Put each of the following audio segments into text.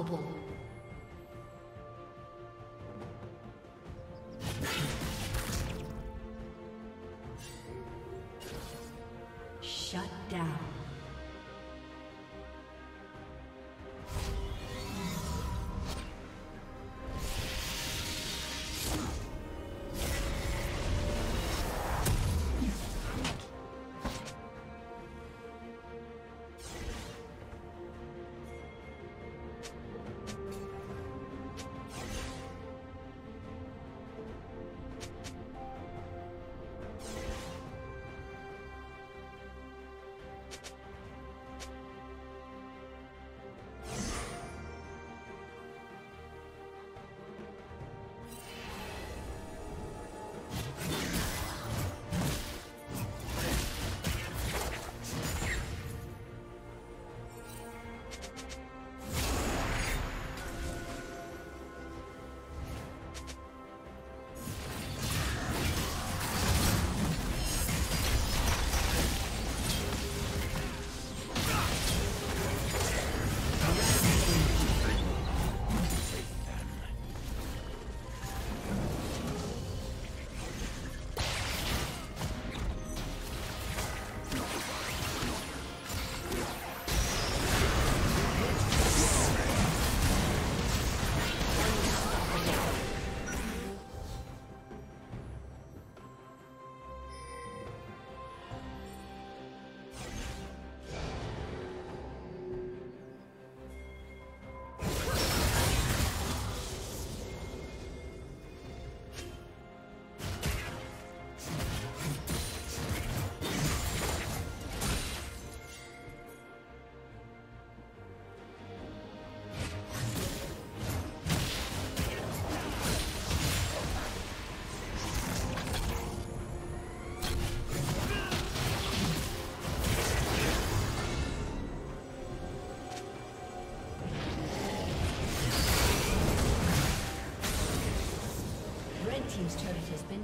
Unstoppable.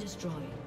Destroyed.